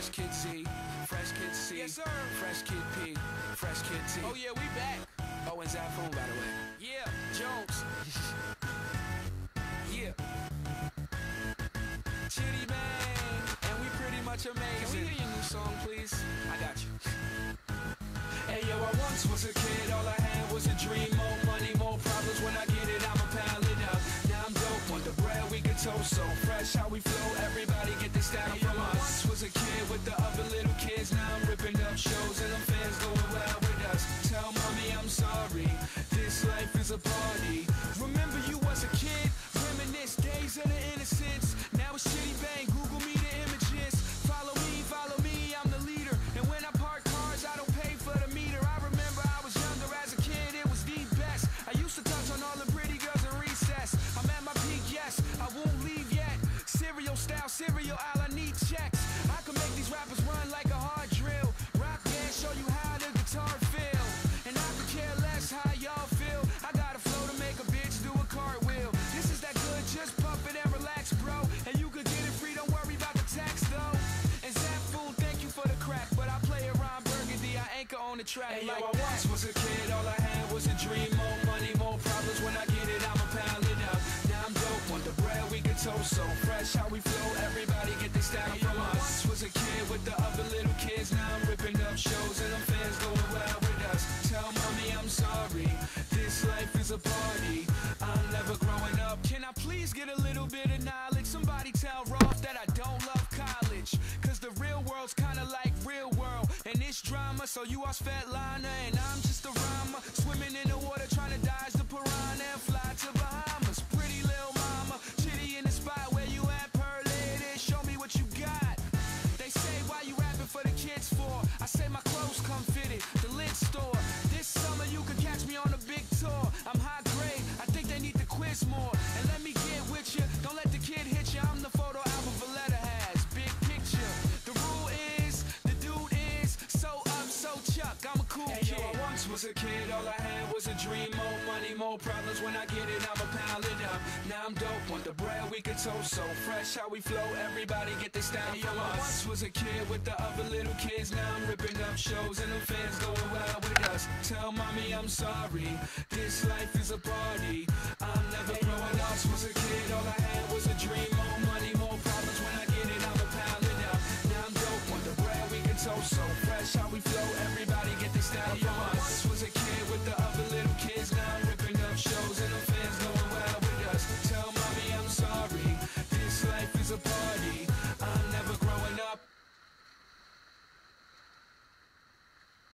Fresh Kid Z, Fresh Kid C, Yes, sir. Fresh Kid P, Fresh Kid T. Oh yeah, we back. Oh, and Xaphoon, by the way. Yeah, Jones. Yeah. Chiddy Bang, and we pretty much amazing. Can we hear your new song, please? I got you. Hey yo, I once was a kid, all I had was a dream. More money, more problems. When I get it, I'ma pile it up. Now I'm dope, want the bread we can toast. So fresh how we flow, everybody get this down Hey, Cereal aisle, I need checks. I can make these rappers run like a hard drill. Rock band, show you how the guitar feel. And I could care less how y'all feel. I got a flow to make a bitch do a cartwheel. This is that good, just pump it and relax, bro. And you could get it free, don't worry about the tax though. And Xaphoon, thank you for the crack. But I play Ron Burgundy, I anchor on the track. Hey, like yo, I that. once was a kid, toast. So fresh how we flow, everybody get this down from us. Was a kid with the other little kids, now I'm ripping up shows and them fans going wild with us. Tell mommy I'm sorry, this life is a party. I'm never growing up. Can I please get a little bit of knowledge? Somebody tell Ross that I don't love college. Cause the real world's kinda like real world. And it's drama, so you are Svetlana and I'm just a rhymer. Clothes come fitted, the lid store. This summer you could catch me on a big tour. I'm high grade, I think they need to quiz more. And let me get with you, don't let the kid hit you. I'm the photo album Valletta has, big picture. The rule is, the dude is so up, so chuck. I'm a cool Hey, kid. yo, was a kid, all I had was a dream. More money, more problems. When I get it, I'ma pile it up. Now I'm dope, want the bread we can toast. So fresh how we flow, everybody get this down from us. once was a kid with the other little kids. Now I'm ripping up shows and the fans going wild with us. Tell mommy I'm sorry, this life is a party. I'm never growing up. Was a kid, all I had was a dream. More money, more problems. When I get it, I'ma pile it up. Now I'm dope, want the bread we can toast. So fresh how we.